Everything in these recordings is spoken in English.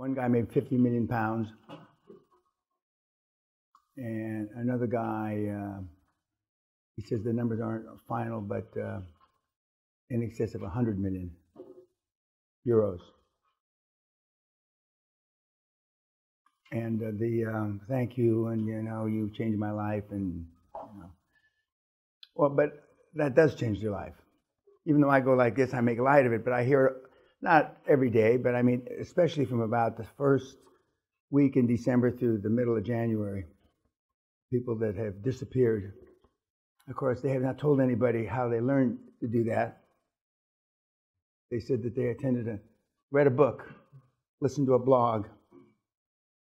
One guy made 50 million pounds, and another guy, uh, he says the numbers aren't final, but uh, in excess of 100 million euros. And uh, the um, thank you, and you know, you changed my life, and you know. Well, but that does change your life. Even though I go like this, I make light of it, but I hear not every day, but I mean, especially from about the first week in December through the middle of January, people that have disappeared. Of course, they have not told anybody how they learned to do that. They said that they attended a, read a book, listened to a blog,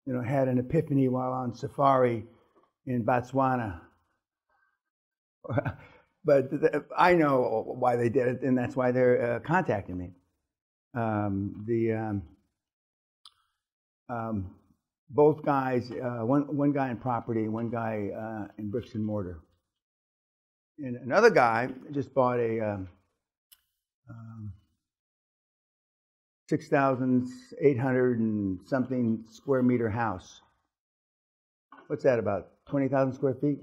you know, had an epiphany while on safari in Botswana. but I know why they did it, and that's why they're uh, contacting me. Um, the um, um, both guys, uh, one one guy in property, one guy uh, in bricks and mortar, and another guy just bought a um, um, six thousand eight hundred and something square meter house. What's that about? Twenty thousand square feet?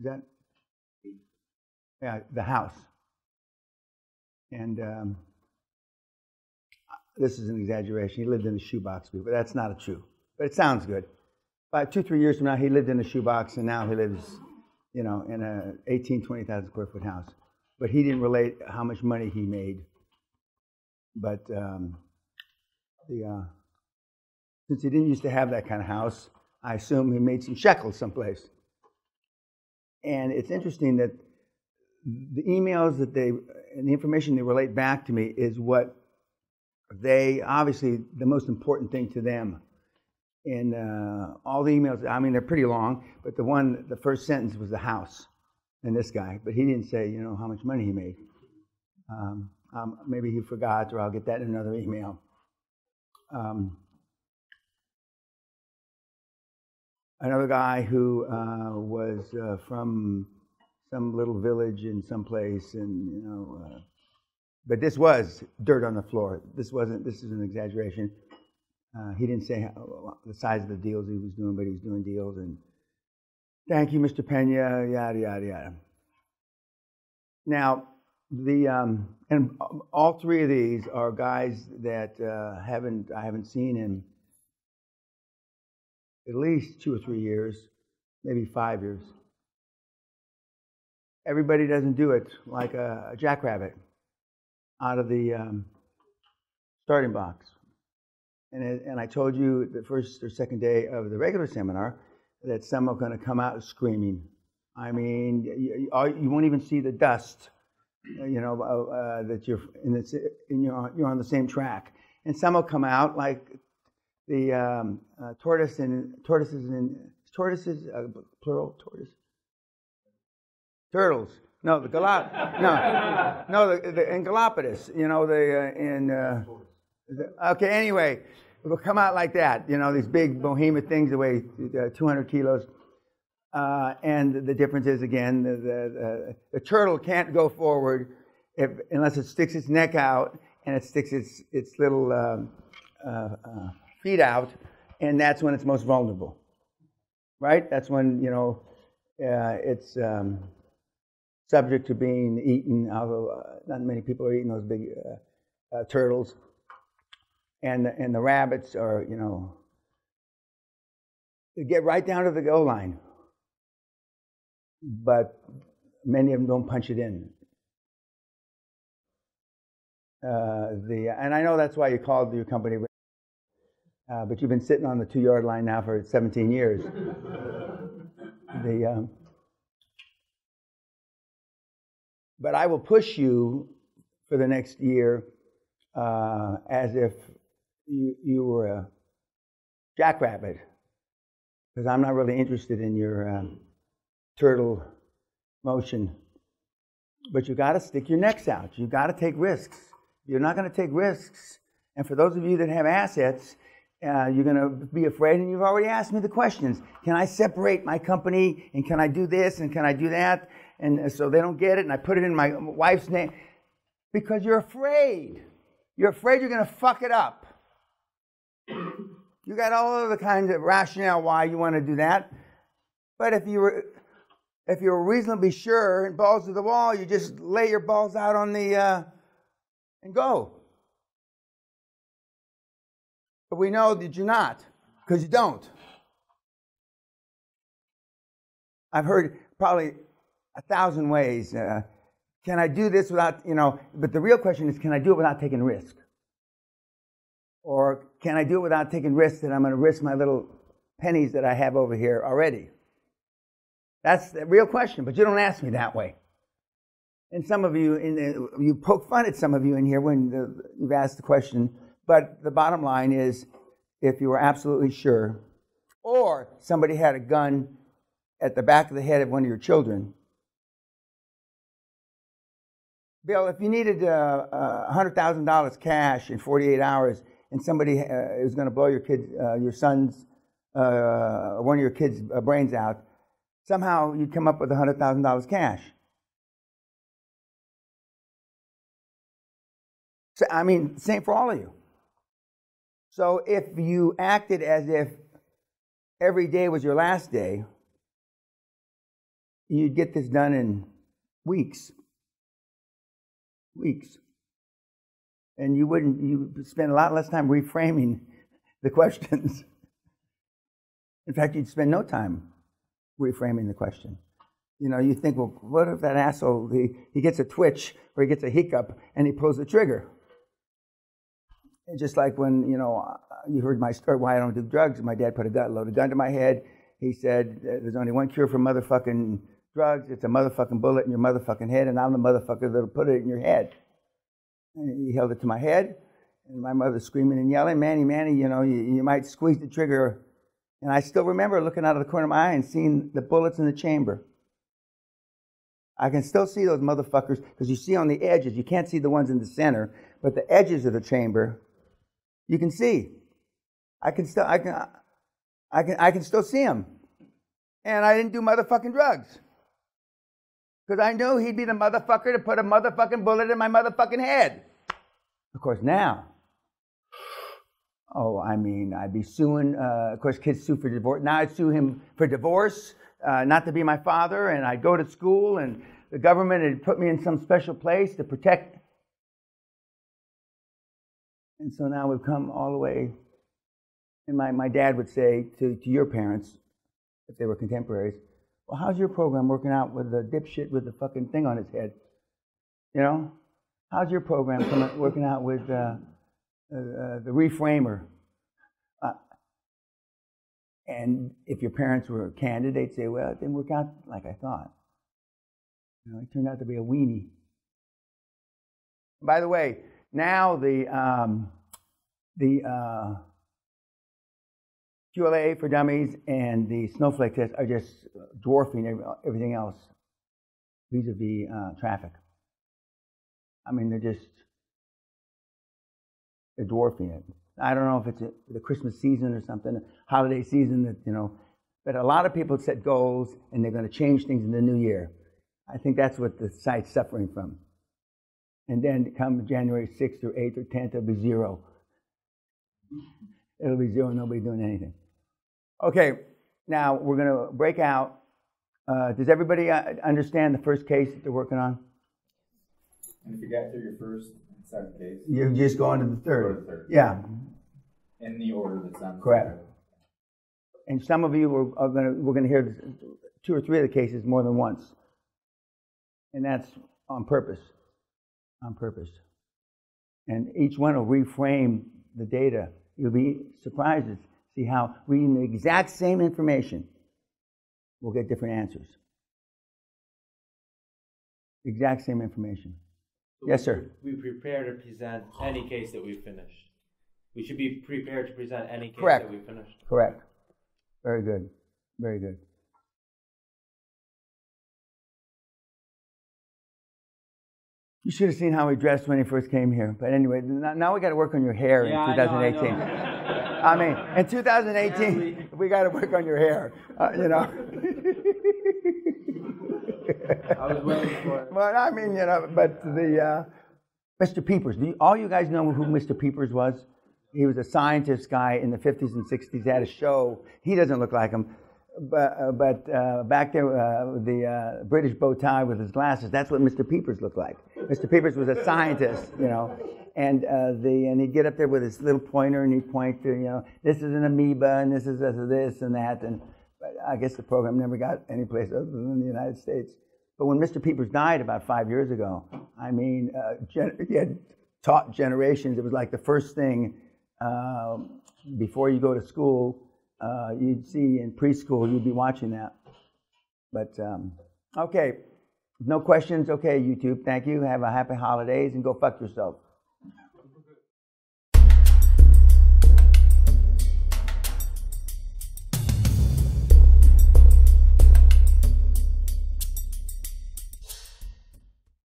Is that? Yeah, the house. And um, this is an exaggeration. He lived in a shoebox, but that's not a true. But it sounds good. About two, three years from now, he lived in a shoebox, and now he lives, you know, in a 18, 20,000 square foot house. But he didn't relate how much money he made. But um, the uh, since he didn't used to have that kind of house, I assume he made some shekels someplace. And it's interesting that the emails that they and the information they relate back to me is what they obviously the most important thing to them. In uh, all the emails i mean they're pretty long but the one the first sentence was the house and this guy but he didn't say you know how much money he made. Um, um, maybe he forgot or i'll get that in another email. Um, another guy who uh, was uh, from some little village in some place, and you know. Uh, but this was dirt on the floor. This wasn't. This is an exaggeration. Uh, he didn't say how, the size of the deals he was doing, but he's doing deals. And thank you, Mr. Peña. Yada yada yada. Now, the um, and all three of these are guys that uh, haven't I haven't seen in at least two or three years, maybe five years everybody doesn't do it like a, a jackrabbit out of the um, starting box. And, it, and I told you the first or second day of the regular seminar that some are going to come out screaming. I mean, you, you won't even see the dust, you know, uh, that you're in, this, in your, you're on the same track. And some will come out like the um, uh, tortoise and tortoises and tortoises, uh, plural tortoise, Turtles. No, the Galap. no, no, the, the in Galapagos. You know, the uh, in. Uh, the, okay. Anyway, it will come out like that. You know, these big behemoth things that weigh uh, 200 kilos. Uh, and the difference is again, the, the, the, turtle can't go forward if, unless it sticks its neck out and it sticks its its little um, uh, uh, feet out, and that's when it's most vulnerable. Right? That's when you know it's. Um, subject to being eaten, although uh, not many people are eating those big uh, uh, turtles. And the, and the rabbits are, you know, they get right down to the goal line. But many of them don't punch it in. Uh, the, and I know that's why you called your company, uh, but you've been sitting on the two yard line now for 17 years. the, um, But I will push you for the next year uh, as if you, you were a jackrabbit, because I'm not really interested in your um, turtle motion. But you got to stick your necks out. You got to take risks. You're not going to take risks. And for those of you that have assets, uh, you're going to be afraid, and you've already asked me the questions. Can I separate my company? And can I do this? And can I do that? And so they don't get it, and I put it in my wife's name because you're afraid. You're afraid you're going to fuck it up. You got all of the kinds of rationale why you want to do that. But if you were if you're reasonably sure and balls to the wall, you just lay your balls out on the uh, and go. But we know that you're not, because you don't. I've heard probably a thousand ways. Uh, can I do this without, you know, but the real question is, can I do it without taking risk? Or can I do it without taking risks that I'm going to risk my little pennies that I have over here already? That's the real question, but you don't ask me that way. And some of you, in you poke fun at some of you in here when the, you've asked the question. But the bottom line is, if you were absolutely sure, or somebody had a gun at the back of the head of one of your children, Bill, if you needed uh, uh, $100,000 cash in 48 hours and somebody uh, is going to blow your kid, uh, your son's, uh, one of your kids' uh, brains out, somehow you'd come up with $100,000 cash. So, I mean, same for all of you. So if you acted as if every day was your last day, you'd get this done in weeks. Weeks. And you wouldn't, you spend a lot less time reframing the questions. In fact, you'd spend no time reframing the question. You know, you think, well, what if that asshole, he, he gets a twitch or he gets a hiccup and he pulls the trigger? And just like when, you know, uh, you heard my story, why I don't do drugs. My dad put a gun, loaded gun to my head. He said, there's only one cure for motherfucking drugs. It's a motherfucking bullet in your motherfucking head, and I'm the motherfucker that'll put it in your head. And he held it to my head, and my mother screaming and yelling, Manny, Manny, you know, you, you might squeeze the trigger and I still remember looking out of the corner of my eye and seeing the bullets in the chamber. I can still see those motherfuckers because you see on the edges, you can't see the ones in the center, but the edges of the chamber, you can see. I can still, I can, I can, I can still see them. And I didn't do motherfucking drugs. Because I knew he'd be the motherfucker to put a motherfucking bullet in my motherfucking head. Of course, now, Oh, I mean, I'd be suing. Uh, of course, kids sue for divorce. Now I'd sue him for divorce, uh, not to be my father, and I'd go to school, and the government had put me in some special place to protect. And so now we've come all the way. And my, my dad would say to, to your parents, if they were contemporaries, well, how's your program working out with the dipshit with the fucking thing on his head? You know? How's your program coming, working out with. Uh, uh, the reframer. Uh, and if your parents were candid, they'd say, well, it didn't work out like I thought. You know, it turned out to be a weenie. By the way, now the, um, the uh, QLA for dummies and the snowflake test are just dwarfing everything else vis-a-vis uh, traffic. I mean, they're just dwarfing it. I don't know if it's a, the Christmas season or something, holiday season that, you know, but a lot of people set goals and they're going to change things in the new year. I think that's what the site's suffering from. And then come January 6th or 8th or 10th, it'll be zero. It'll be zero, nobody doing anything. Okay, now we're going to break out. Uh, does everybody uh, understand the first case that they're working on? And if you got through your first second case. You just go on to the to third. the third. Yeah, In the order that's on. the Correct. script. and some of you are, are gonna, we're gonna hear two or three of the cases more than once. And that's on purpose, on purpose. And each one will reframe the data. You'll be surprised to see how reading the exact same information, we'll get different answers. Exact same information. So Yes, sir. We prepare to present any case that we finished. We should be prepared to present any case Correct. that we finished. Correct. Very good. Very good. You should have seen how he dressed when he first came here. But anyway, now we got to work on your hair Yeah, in know, I 2018. I mean, in 2018, we got to work on your hair. Uh, you know. I was waiting for it. Well, I mean, you know, but the uh, Mr. Peepers. Do you, all you guys know who Mr. Peepers was? He was a scientist guy in the 50s and 60s. He had a show. He doesn't look like him. But, uh, but uh, back there, uh, the uh, British bow tie with his glasses, that's what Mr. Peepers looked like. Mr. Peepers was a scientist, you know. And, uh, the, and he'd get up there with his little pointer and he'd point to, you know, this is an amoeba and this is this, and that. And but I guess the program never got any place other than the United States. But when Mr. Peepers died about five years ago, I mean, uh, gen- he had taught generations. It was like the first thing um, before you go to school, uh, you'd see in preschool, you'd be watching that. But um, okay, no questions. Okay, YouTube, thank you. Have a happy holidays and go fuck yourself.